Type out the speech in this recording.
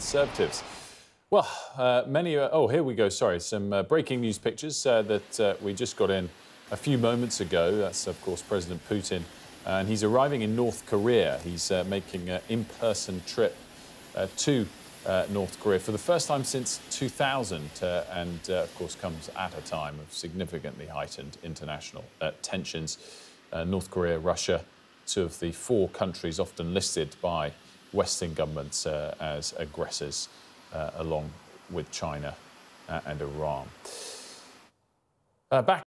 Conservatives. Well, uh, many. Uh, oh, here we go. Sorry, some uh, breaking news pictures uh, that uh, we just got in a few moments ago. That's, of course, President Putin. And he's arriving in North Korea. He's uh, making an in person trip to North Korea for the first time since 2000, and, of course, comes at a time of significantly heightened international tensions. North Korea, Russia, two of the four countries often listed by Western governments uh, as aggressors, uh, along with China uh, and Iran. back